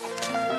Wow.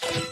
What?